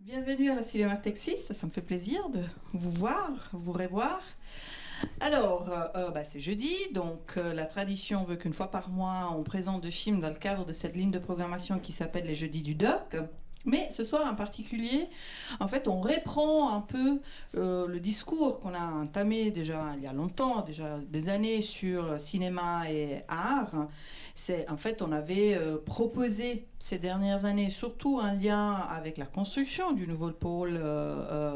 Bienvenue à la Cinémathèque Suisse, ça me fait plaisir de vous voir, vous revoir. Alors, euh, euh, bah, c'est jeudi, donc euh, la tradition veut qu'une fois par mois, on présente deux films dans le cadre de cette ligne de programmation qui s'appelle les Jeudis du Doc. Mais ce soir en particulier, en fait, on reprend un peu le discours qu'on a entamé déjà il y a longtemps, déjà des années sur cinéma et art. C'est en fait, on avait proposé ces dernières années surtout un lien avec la construction du nouveau pôle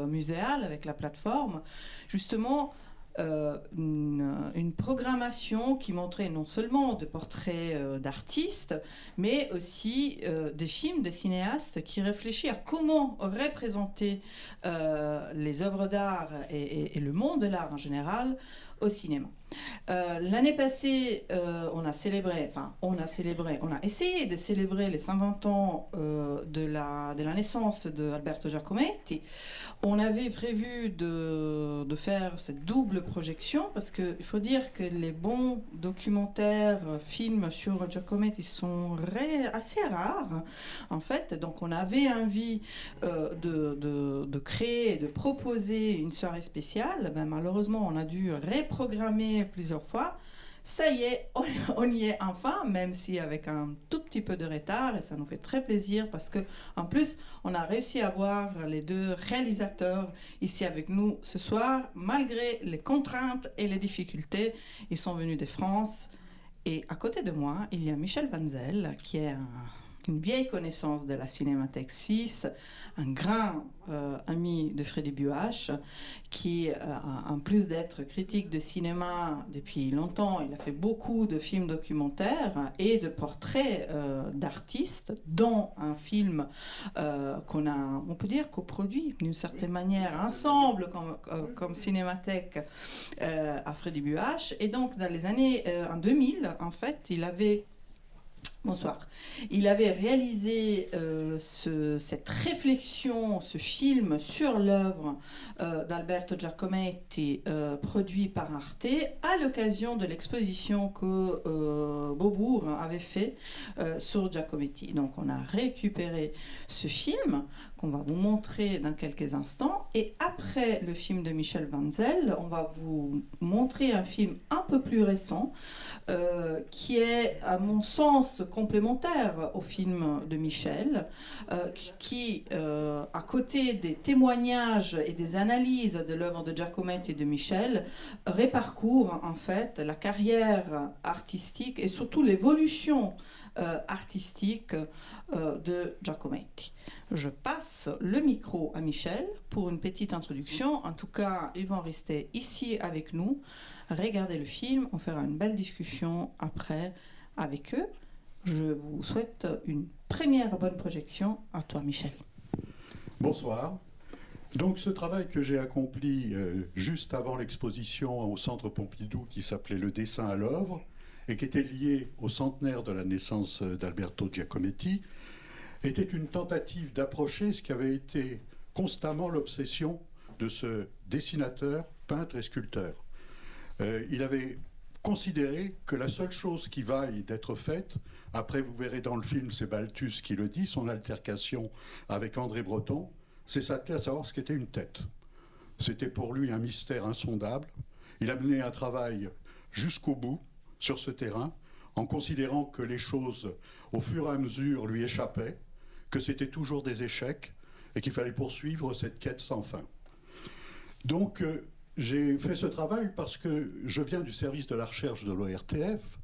muséal, avec la plateforme, justement euh, une, programmation qui montrait non seulement des portraits euh, d'artistes, mais aussi euh, des films, des cinéastes qui réfléchissent à comment représenter les œuvres d'art et, le monde de l'art en général au cinéma. Euh, l'année passée, euh, on a célébré, enfin, on a célébré, on a essayé de célébrer les 120 ans euh, de, la, de la naissance de Alberto Giacometti. On avait prévu de, de faire cette double projection parce qu'il faut dire que les bons documentaires, films sur Giacometti sont assez rares, en fait. Donc, on avait envie de, de, de, créer, de proposer une soirée spéciale. Ben, malheureusement, on a dû reprogrammer plusieurs fois. Ça y est, on, y est enfin, même si avec un tout petit peu de retard, et ça nous fait très plaisir parce que en plus, on a réussi à voir les deux réalisateurs ici avec nous ce soir, malgré les contraintes et les difficultés. Ils sont venus de France. Et à côté de moi, il y a Michel Vanzel, qui est une vieille connaissance de la cinémathèque suisse, un grand euh, ami de Freddy Buach, qui, euh, en plus d'être critique de cinéma depuis longtemps, il a fait beaucoup de films documentaires et de portraits euh, d'artistes, dont un film qu'on a, on peut dire, coproduit d'une certaine manière ensemble comme, comme cinémathèque à Freddy Buach. Et donc, dans les années en 2000, en fait, il avait Bonsoir. Il avait réalisé euh, cette réflexion, ce film sur l'œuvre euh, d'Alberto Giacometti, euh, produit par Arte, à l'occasion de l'exposition que Beaubourg avait fait sur Giacometti. Donc on a récupéré ce film qu'on va vous montrer dans quelques instants. Et après le film de Michel Vanzel, on va vous montrer un film un peu plus récent, euh, qui est, à mon sens, complémentaire au film de Michel, euh, qui, euh, à côté des témoignages et des analyses de l'œuvre de Giacometti et de Michel, réparcourt en fait la carrière artistique et surtout l'évolution artistique de Giacometti. Je passe le micro à Michel pour une petite introduction. En tout cas, ils vont rester ici avec nous, regarder le film, on fera une belle discussion après avec eux. Je vous souhaite une première bonne projection. À toi, Michel. Bonsoir. Donc ce travail que j'ai accompli euh, juste avant l'exposition au Centre Pompidou qui s'appelait Le dessin à l'œuvre et qui était lié au centenaire de la naissance d'Alberto Giacometti, était une tentative d'approcher ce qui avait été constamment l'obsession de ce dessinateur, peintre et sculpteur. Euh, il avait considéré que la seule chose qui vaille d'être faite, après vous verrez dans le film, c'est Balthus qui le dit, son altercation avec André Breton, c'est s'atteler à savoir ce qu'était une tête. C'était pour lui un mystère insondable. Il a mené un travail jusqu'au bout sur ce terrain, en considérant que les choses, au fur et à mesure, lui échappaient, que c'était toujours des échecs et qu'il fallait poursuivre cette quête sans fin. Donc, euh, j'ai fait ce travail parce que je viens du service de la recherche de l'ORTF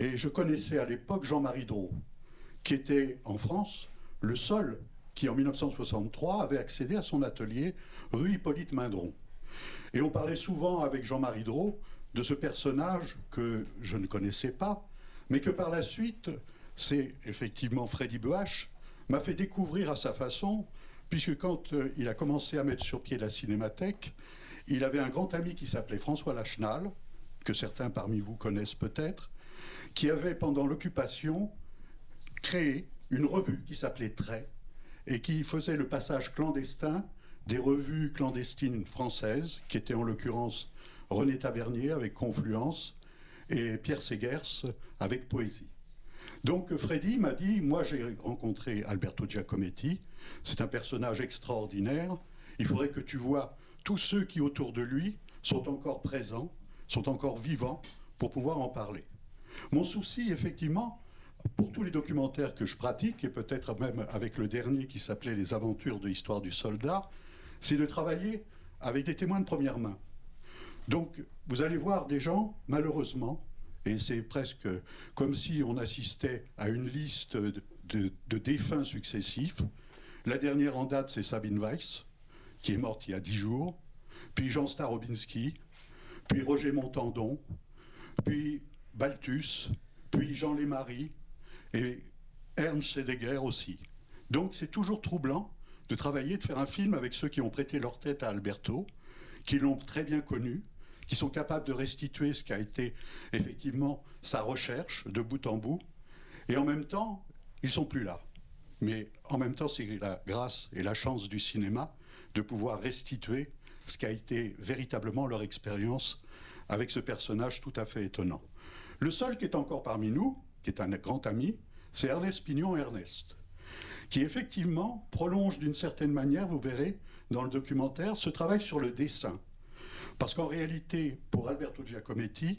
et je connaissais à l'époque Jean-Marie Drault, qui était en France le seul qui, en 1963, avait accédé à son atelier rue Hippolyte Mindron. Et on parlait souvent avec Jean-Marie Drault de ce personnage que je ne connaissais pas, mais que par la suite, c'est effectivement Freddy Boache m'a fait découvrir à sa façon, puisque quand euh, il a commencé à mettre sur pied la cinémathèque, il avait un grand ami qui s'appelait François Lachenal, que certains parmi vous connaissent peut-être, qui avait pendant l'occupation créé une revue qui s'appelait Trait et qui faisait le passage clandestin des revues clandestines françaises, qui étaient en l'occurrence René Tavernier avec Confluence et Pierre Segers avec Poésie. Donc Freddy m'a dit, moi j'ai rencontré Alberto Giacometti, C'est un personnage extraordinaire. Il faudrait que tu vois tous ceux qui autour de lui sont encore présents, sont encore vivants pour pouvoir en parler. Mon souci, effectivement, pour tous les documentaires que je pratique, et peut-être même avec le dernier qui s'appelait Les aventures de l'histoire du soldat, c'est de travailler avec des témoins de première main. Donc, vous allez voir des gens, malheureusement, et c'est presque comme si on assistait à une liste de, défunts successifs. La dernière en date, c'est Sabine Weiss, qui est morte il y a dix jours, puis Jean Starobinski, puis Roger Montandon, puis Balthus, puis Jean Lémarie, et Ernst Sedeguer aussi. Donc c'est toujours troublant de travailler, de faire un film avec ceux qui ont prêté leur tête à Alberto, qui l'ont très bien connu, qui sont capables de restituer ce qu'a été effectivement sa recherche de bout en bout, et en même temps, ils sont plus là. Mais en même temps, c'est la grâce et la chance du cinéma de pouvoir restituer ce qu'a été véritablement leur expérience avec ce personnage tout à fait étonnant. Le seul qui est encore parmi nous, qui est un grand ami, c'est Ernest Pignon Ernest, qui effectivement prolonge d'une certaine manière, vous verrez dans le documentaire, ce travail sur le dessin. Parce qu'en réalité, pour Alberto Giacometti,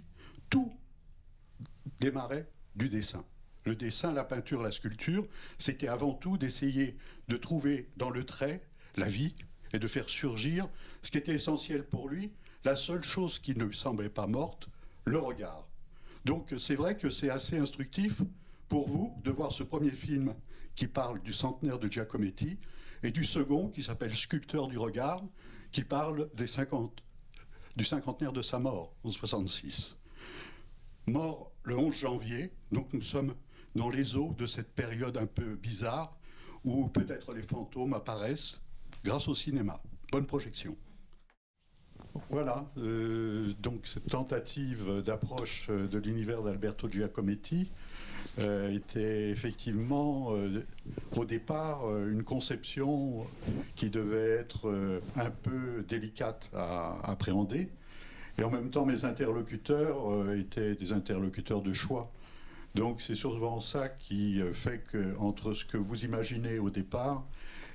tout démarrait du dessin. Le dessin, la peinture, la sculpture, c'était avant tout d'essayer de trouver dans le trait la vie et de faire surgir ce qui était essentiel pour lui, la seule chose qui ne lui semblait pas morte, le regard. Donc c'est vrai que c'est assez instructif pour vous de voir ce premier film qui parle du centenaire de Giacometti et du second qui s'appelle Sculpteur du regard, qui parle des 50, du cinquantenaire de sa mort en 66. Mort le 11 janvier, donc nous sommes dans les eaux de cette période un peu bizarre où peut-être les fantômes apparaissent grâce au cinéma. Bonne projection. Voilà, euh, donc cette tentative d'approche euh, de l'univers d'Alberto Giacometti euh, était effectivement au départ une conception qui devait être un peu délicate à, appréhender. Et en même temps, mes interlocuteurs étaient des interlocuteurs de choix. Donc c'est souvent ça qui fait que entre ce que vous imaginez au départ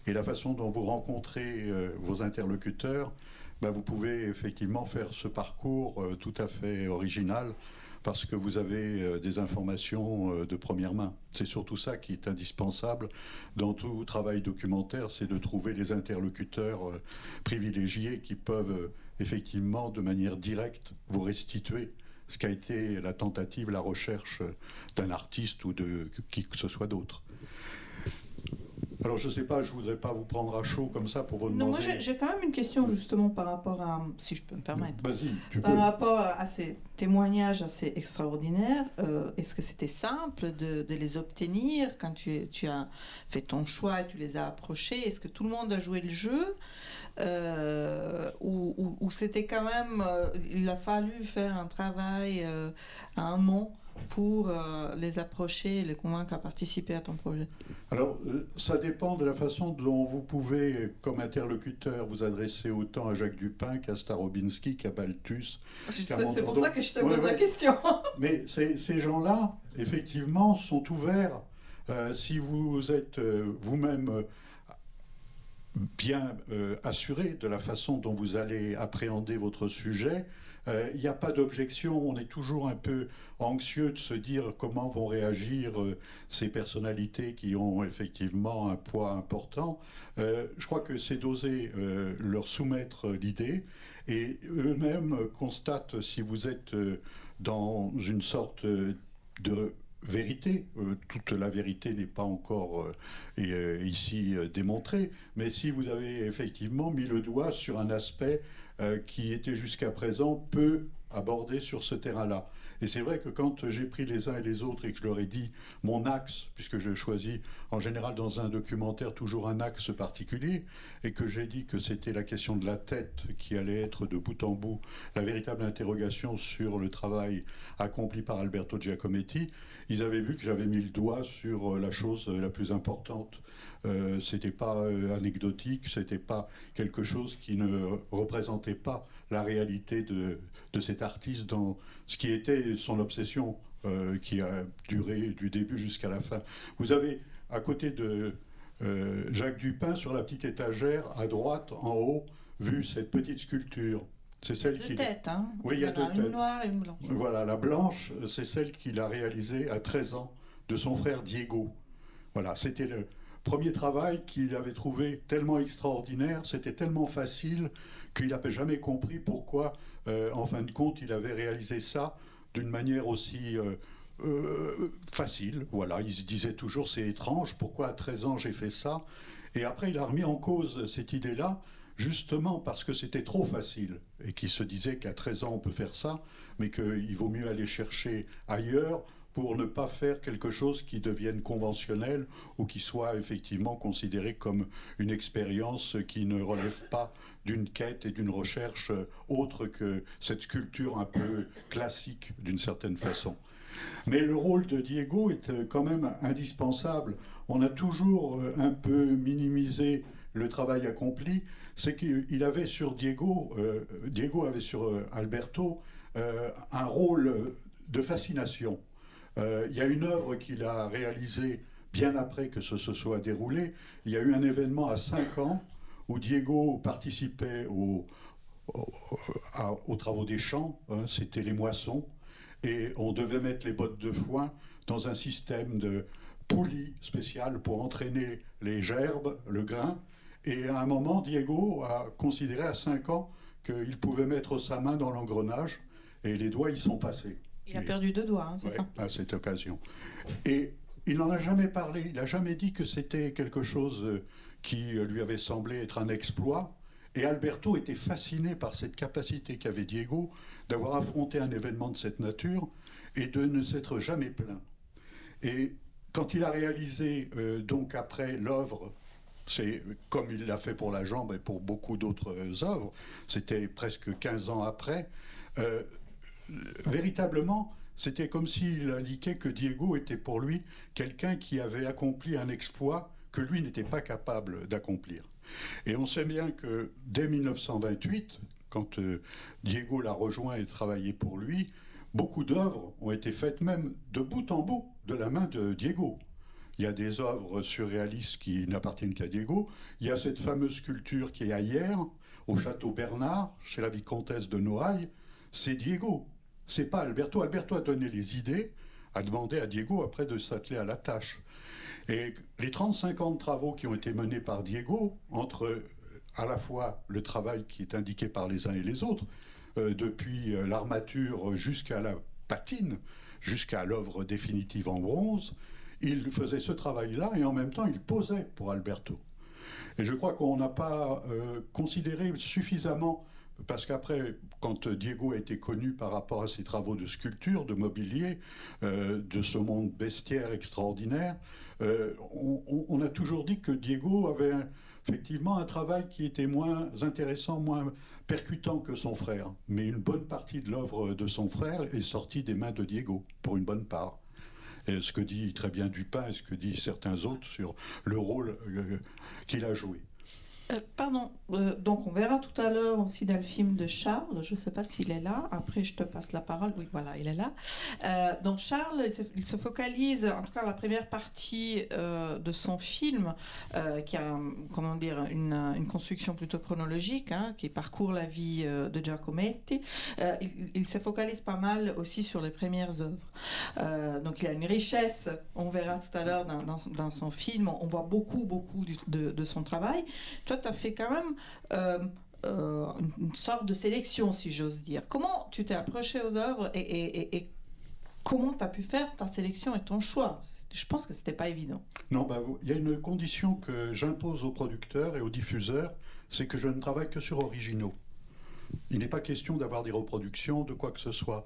et la façon dont vous rencontrez vos interlocuteurs, bah, vous pouvez effectivement faire ce parcours euh, tout à fait original parce que vous avez euh, des informations euh, de première main. C'est surtout ça qui est indispensable dans tout travail documentaire, c'est de trouver les interlocuteurs privilégiés qui peuvent effectivement de manière directe vous restituer ce qu'a été la tentative, la recherche d'un artiste ou de qui que ce soit d'autre. Alors je ne sais pas, je ne voudrais pas vous prendre à chaud comme ça pour vous demander. Non, moi j'ai quand même une question justement par rapport à, si je peux me permettre, Vas-y, tu par rapport à ces témoignages assez extraordinaires. Euh, est-ce que c'était simple de, les obtenir quand tu, tu, as fait ton choix et tu les as approchés? Est-ce que tout le monde a joué le jeu? Euh, ou, c'était quand même, euh, il a fallu faire un travail à un moment? Pour euh, les approcher et les convaincre à participer à ton projet Alors, euh, ça dépend de la façon dont vous pouvez, comme interlocuteur, vous adresser autant à Jacques Dupin qu'à Starobinski, qu'à Balthus. C'est pour ça que je te pose la question. Mais ces gens-là, effectivement, sont ouverts. Euh, si vous êtes vous-même bien assuré de la façon dont vous allez appréhender votre sujet, il euh, n'y a pas d'objection, on est toujours un peu anxieux de se dire comment vont réagir euh, ces personnalités qui ont effectivement un poids important. Euh, je crois que c'est d'oser leur soumettre l'idée et eux-mêmes constatent si vous êtes dans une sorte de vérité. toute la vérité n'est pas encore ici démontrée, mais si vous avez effectivement mis le doigt sur un aspect euh, qui était jusqu'à présent peu abordé sur ce terrain-là. Et c'est vrai que quand j'ai pris les uns et les autres et que je leur ai dit mon axe, puisque je choisis en général dans un documentaire toujours un axe particulier, et que j'ai dit que c'était la question de la tête qui allait être de bout en bout la véritable interrogation sur le travail accompli par Alberto Giacometti, ils avaient vu que j'avais mis le doigt sur la chose la plus importante. Euh, c'était pas euh, anecdotique, c'était pas quelque chose qui ne représentait pas la réalité de, de cet artiste dans ce qui était son obsession euh, qui a duré du début jusqu'à la fin. Vous avez à côté de euh, Jacques Dupin sur la petite étagère à droite, en haut, vu cette petite sculpture. C'est celle qui. têtes, hein Oui, il y a, deux une noire et une blanche. Voilà, la blanche, c'est celle qu'il a réalisée à 13 ans de son frère Diego. Voilà, c'était le premier travail qu'il avait trouvé tellement extraordinaire, c'était tellement facile qu'il n'avait jamais compris pourquoi, euh, en fin de compte, il avait réalisé ça d'une manière aussi euh, euh, facile. Voilà, il se disait toujours c'est étrange, pourquoi à 13 ans j'ai fait ça? Et après, il a remis en cause cette idée-là, justement parce que c'était trop facile et qu'il se disait qu'à 13 ans on peut faire ça, mais qu'il vaut mieux aller chercher ailleurs pour ne pas faire quelque chose qui devienne conventionnel ou qui soit effectivement considéré comme une expérience qui ne relève pas d'une quête et d'une recherche autre que cette sculpture un peu classique d'une certaine façon. Mais le rôle de Diego est quand même indispensable. On a toujours un peu minimisé le travail accompli. C'est qu'il avait sur Diego, euh, Diego avait sur euh, Alberto euh, un rôle de fascination. Euh, il y a une œuvre qu'il a réalisée bien après que ce se soit déroulé. Il y a eu un événement à 5 ans où Diego participait aux, travaux des champs, hein, c'était les moissons, et on devait mettre les bottes de foin dans un système de poulie spécial pour entraîner les gerbes, le grain. Et à un moment, Diego a considéré à 5 ans qu'il pouvait mettre sa main dans l'engrenage et les doigts y sont passés. Il a perdu deux doigts, hein, c'est ça À cette occasion. Et il n'en a jamais parlé, il n'a jamais dit que c'était quelque chose euh, qui euh, lui avait semblé être un exploit. Et Alberto était fasciné par cette capacité qu'avait Diego d'avoir affronté un événement de cette nature et de ne s'être jamais plaint. Et quand il a réalisé, euh, donc après l'œuvre, c'est comme il l'a fait pour la jambe et pour beaucoup d'autres œuvres, c'était presque 15 ans après, véritablement, c'était comme s'il indiquait que Diego était pour lui quelqu'un qui avait accompli un exploit que lui n'était pas capable d'accomplir. Et on sait bien que dès 1928, quand euh, Diego l'a rejoint et travaillé pour lui, beaucoup d'œuvres ont été faites même de bout en bout de la main de Diego. Il y a des œuvres surréalistes qui n'appartiennent qu'à Diego. Il y a cette fameuse sculpture qui est à hier, au château Bernard, chez la vicomtesse de Noailles. C'est Diego c'est pas Alberto. Alberto a donné les idées, a demandé à Diego après de s'atteler à la tâche. Et les 35 ans de travaux qui ont été menés par Diego, entre à la fois le travail qui est indiqué par les uns et les autres, euh, depuis euh, l'armature jusqu'à la patine, jusqu'à l'œuvre définitive en bronze, il faisait ce travail-là et en même temps il posait pour Alberto. Et je crois qu'on n'a pas euh, considéré suffisamment parce qu'après, quand Diego a été connu par rapport à ses travaux de sculpture, de mobilier, euh, de ce monde bestiaire extraordinaire, euh, on, a toujours dit que Diego avait effectivement un travail qui était moins intéressant, moins percutant que son frère. Mais une bonne partie de l'œuvre de son frère est sortie des mains de Diego, pour une bonne part. Et ce que dit très bien Dupin et ce que disent certains autres sur le rôle euh, qu'il a joué. Euh, pardon, euh, donc on verra tout à l'heure aussi dans le film de Charles, je ne sais pas s'il est là, après je te passe la parole, oui voilà, il est là. Euh, donc Charles, il se, focalise, en tout cas la première partie de son film, qui a comment dire, une, construction plutôt chronologique, hein, qui parcourt la vie de Giacometti, il, se focalise pas mal aussi sur les premières œuvres. donc il a une richesse, on verra tout à l'heure dans, son film, on voit beaucoup, beaucoup de, de son travail. Toi, tu as fait quand même euh, euh, une sorte de sélection, si j'ose dire. Comment tu t'es approché aux œuvres et, comment tu as pu faire ta sélection et ton choix? Je pense que ce n'était pas évident. Non, bah, il y a une condition que j'impose aux producteurs et aux diffuseurs, c'est que je ne travaille que sur originaux. Il n'est pas question d'avoir des reproductions de quoi que ce soit.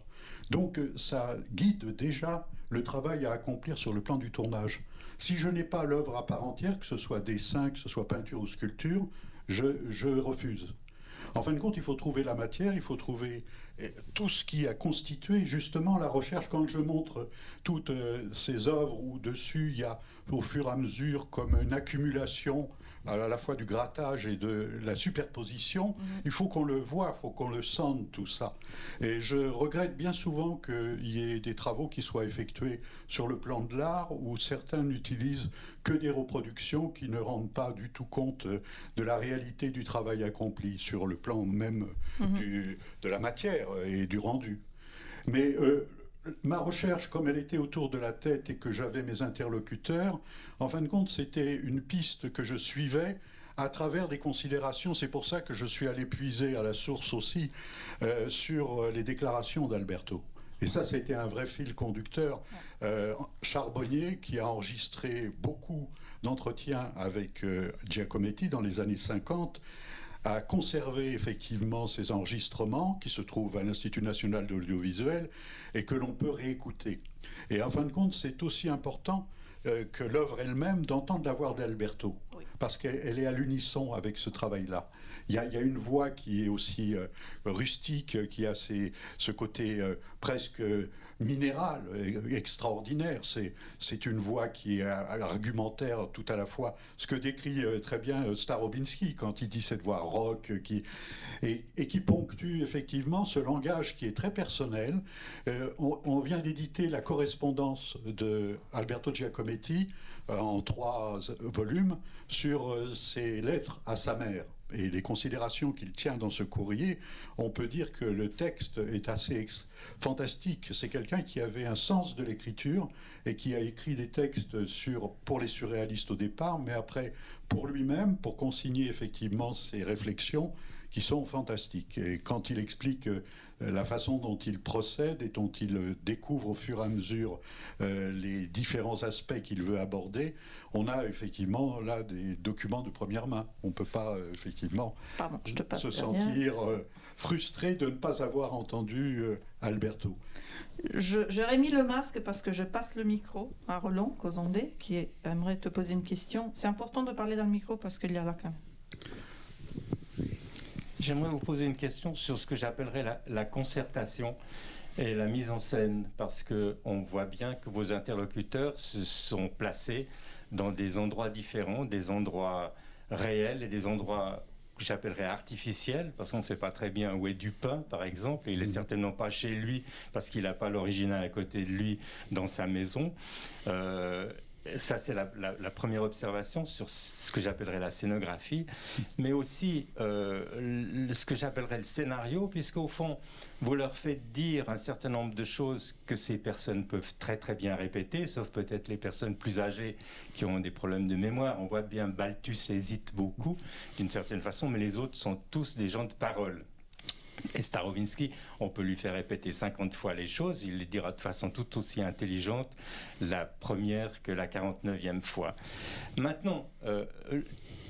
Donc euh, ça guide déjà le travail à accomplir sur le plan du tournage. Si je n'ai pas l'œuvre à part entière, que ce soit dessin, que ce soit peinture ou sculpture, je, refuse. En fin de compte, il faut trouver la matière, il faut trouver tout ce qui a constitué justement la recherche. Quand je montre toutes euh, ces œuvres où dessus il y a au fur et à mesure comme une accumulation à la fois du grattage et de la superposition, mhm. il faut qu'on le voit, il faut qu'on le sente tout ça. Et je regrette bien souvent qu'il y ait des travaux qui soient effectués sur le plan de l'art où certains n'utilisent que des reproductions qui ne rendent pas du tout compte de la réalité du travail accompli sur le plan même mhm. de la matière et du rendu. Mais euh, ma recherche, comme elle était autour de la tête et que j'avais mes interlocuteurs, en fin de compte, c'était une piste que je suivais à travers des considérations. C'est pour ça que je suis allé puiser à la source aussi euh, sur les déclarations d'Alberto. Et ça, c'était un vrai fil conducteur. Euh, Charbonnier, qui a enregistré beaucoup d'entretiens avec euh, Giacometti dans les années 50, a conservé effectivement ces enregistrements qui se trouvent à l'Institut national de l'audiovisuel et que l'on peut réécouter. Et en fin de compte, c'est aussi important euh, que l'œuvre elle-même d'entendre la voix d'Alberto, parce qu'elle est à l'unisson avec ce travail-là. Il y, a une voix qui est aussi euh, rustique, qui a ce côté euh, presque minéral extraordinaire. C'est une voix qui est argumentaire tout à la fois. Ce que décrit euh, très bien euh, Starobinski quand il dit cette voix rock et, qui ponctue effectivement ce langage qui est très personnel. Euh, on, vient d'éditer la correspondance de Alberto Giacometti en trois volumes sur ses lettres à sa mère et les considérations qu'il tient dans ce courrier, on peut dire que le texte est assez fantastique. C'est quelqu'un qui avait un sens de l'écriture et qui a écrit des textes sur, pour les surréalistes au départ, mais après pour lui-même, pour consigner effectivement ses réflexions qui sont fantastiques. Et quand il explique euh, la façon dont il procède et dont il euh, découvre au fur et à mesure euh, les différents aspects qu'il veut aborder, on a effectivement là des documents de première main. On ne peut pas effectivement se sentir frustré de ne pas avoir entendu Alberto. J'aurais mis le masque parce que je passe le micro à Roland Cosandé qui aimerait te poser une question. C'est important de parler dans le micro parce qu'il y a la caméra. J'aimerais vous poser une question sur ce que j'appellerais la, concertation et la mise en scène, parce que on voit bien que vos interlocuteurs se sont placés dans des endroits différents, des endroits réels et des endroits que j'appellerais artificiels, parce qu'on ne sait pas très bien où est Dupin, par exemple, et il n'est mmh. certainement pas chez lui, parce qu'il n'a pas l'original à côté de lui dans sa maison. Euh, ça, c'est la, première observation sur ce que j'appellerais la scénographie, mais aussi euh, ce que j'appellerais le scénario, puisqu'au fond, vous leur faites dire un certain nombre de choses que ces personnes peuvent très très bien répéter, sauf peut-être les personnes plus âgées qui ont des problèmes de mémoire. On voit bien Balthus hésite beaucoup, d'une certaine façon, mais les autres sont tous des gens de parole. Et on peut lui faire répéter 50 fois les choses, il les dira de façon tout aussi intelligente la première que la 49e fois. Maintenant, euh,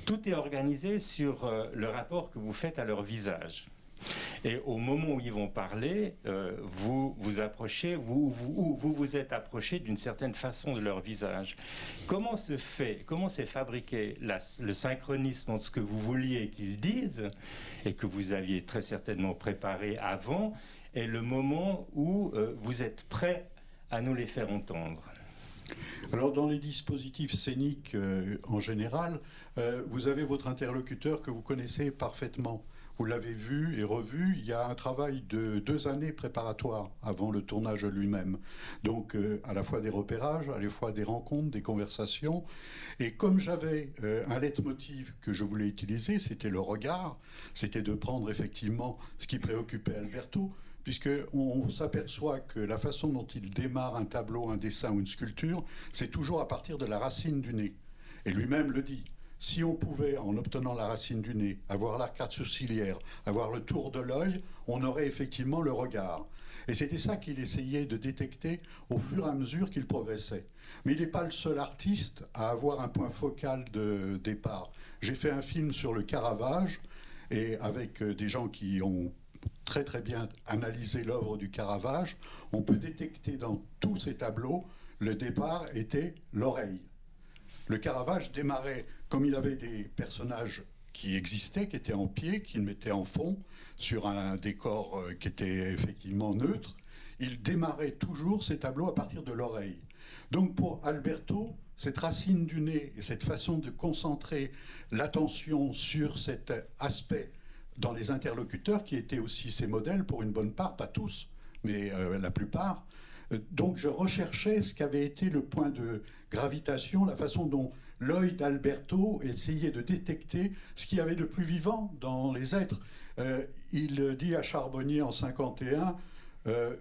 tout est organisé sur euh, le rapport que vous faites à leur visage. Et au moment où ils vont parler, euh, vous vous approchez, vous vous, vous, vous êtes approché d'une certaine façon de leur visage. Comment se fait, comment s'est fabriqué le synchronisme entre ce que vous vouliez qu'ils disent et que vous aviez très certainement préparé avant et le moment où euh, vous êtes prêt à nous les faire entendre? Alors dans les dispositifs scéniques euh, en général, vous avez votre interlocuteur que vous connaissez parfaitement. Vous l'avez vu et revu, il y a un travail de deux années préparatoires avant le tournage lui-même. Donc euh, à la fois des repérages, à la fois des rencontres, des conversations. Et comme j'avais euh, un leitmotiv que je voulais utiliser, c'était le regard, c'était de prendre effectivement ce qui préoccupait Alberto, puisqu'on s'aperçoit que la façon dont il démarre un tableau, un dessin ou une sculpture, c'est toujours à partir de la racine du nez. Et lui-même le dit. Si on pouvait, en obtenant la racine du nez, avoir l'arcade sourcilière, avoir le tour de l'œil, on aurait effectivement le regard. Et c'était ça qu'il essayait de détecter au fur et à mesure qu'il progressait. Mais il n'est pas le seul artiste à avoir un point focal de départ. J'ai fait un film sur le Caravage, et avec euh, des gens qui ont très très bien analysé l'œuvre du Caravage, on peut détecter dans tous ces tableaux, le départ était l'oreille. Le Caravage démarrait, comme il avait des personnages qui existait, qui était en pied, qu'il mettait en fond sur un décor euh, qui était effectivement neutre. Il démarrait toujours ses tableaux à partir de l'oreille. Donc pour Alberto, cette racine du nez et cette façon de concentrer l'attention sur cet aspect dans les interlocuteurs, qui étaient aussi ses modèles pour une bonne part, pas tous, mais euh, la plupart. Euh, donc je recherchais ce qu'avait été le point de gravitation, la façon dont l'œil d'Alberto essayait de détecter ce qu'il y avait de plus vivant dans les êtres. Euh, il dit à Charbonnier en 51,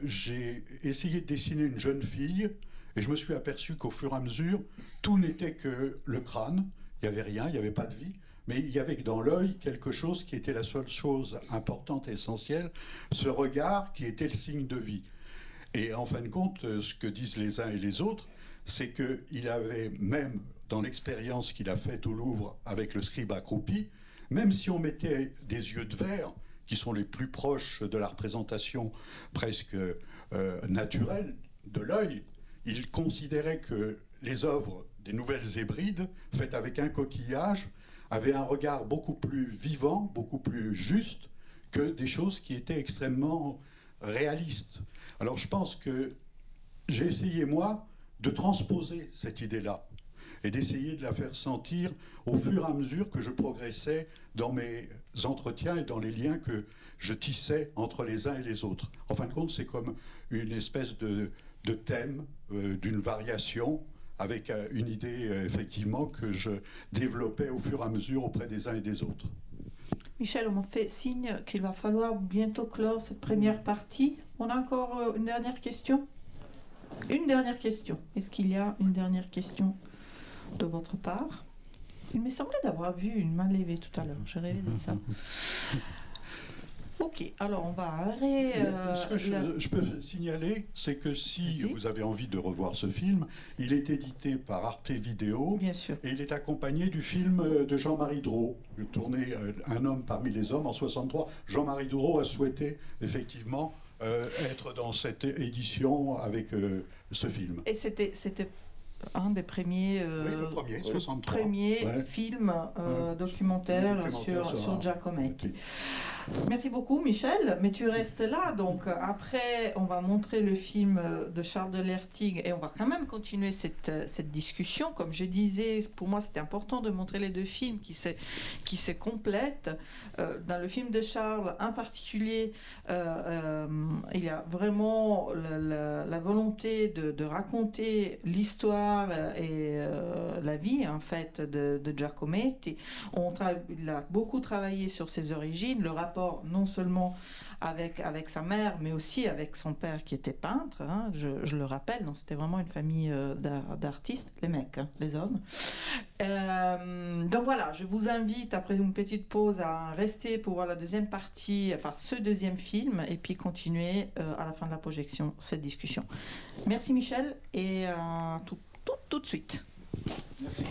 j'ai essayé de dessiner une jeune fille, et je me suis aperçu qu'au fur et à mesure, tout n'était que le crâne, il n'y avait rien, il n'y avait pas de vie mais il y avait dans l'œil quelque chose qui était la seule chose importante et essentielle, ce regard qui était le signe de vie. Et en fin de compte, euh, ce que disent les uns et les autres, c'est qu'il avait même, dans l'expérience qu'il a faite au Louvre avec le scribe accroupi, même si on mettait des yeux de verre, qui sont les plus proches de la représentation presque euh, naturelle de l'œil, il considérait que les œuvres des nouvelles hébrides, faites avec un coquillage, avait un regard beaucoup plus vivant, beaucoup plus juste que des choses qui étaient extrêmement réalistes. Alors je pense que j'ai essayé, moi, de transposer cette idée-là et d'essayer de la faire sentir au fur et à mesure que je progressais dans mes entretiens et dans les liens que je tissais entre les uns et les autres. En fin de compte, c'est comme une espèce de, thème, euh, d'une variation avec euh, une idée euh, effectivement que je développais au fur et à mesure auprès des uns et des autres. Michel, on m'a fait signe qu'il va falloir bientôt clore cette première partie. On a encore une dernière question? Une dernière question. Est-ce qu'il y a une dernière question de votre part? Il me semblait d'avoir vu une main levée tout à l'heure. J'ai rêvé de ça. Ok, alors on va arrêter. Euh, ce que je, peux signaler, c'est que si vous avez envie de revoir ce film, il est édité par Arte Vidéo. Bien sûr. Et il est accompagné du film euh, de Jean-Marie Drault, tourné euh, Un homme parmi les hommes en 63. Jean-Marie Drault a souhaité effectivement être dans cette édition avec ce film. Et c'était un des premiers, euh, films euh, documentaires sur, sur, Giacometti. Merci beaucoup Michel, mais tu restes là, donc après on va montrer le film de Charles de Lertig et on va quand même continuer cette, cette discussion. Comme je disais, pour moi c'était important de montrer les deux films qui se, qui se complètent. Euh, dans le film de Charles en particulier, euh, il y a vraiment la, volonté de, raconter l'histoire et euh, la vie en fait de, Giacometti. On il a beaucoup travaillé sur ses origines, le rapport non seulement avec, avec sa mère, mais aussi avec son père qui était peintre, hein, je, le rappelle, donc c'était vraiment une famille euh, d'artistes, les mecs, hein, les hommes. Euh, donc voilà, je vous invite après une petite pause à rester pour voir la deuxième partie, enfin ce deuxième film, et puis continuer à la fin de la projection cette discussion. Merci Michel et tout tout, tout de suite. Merci.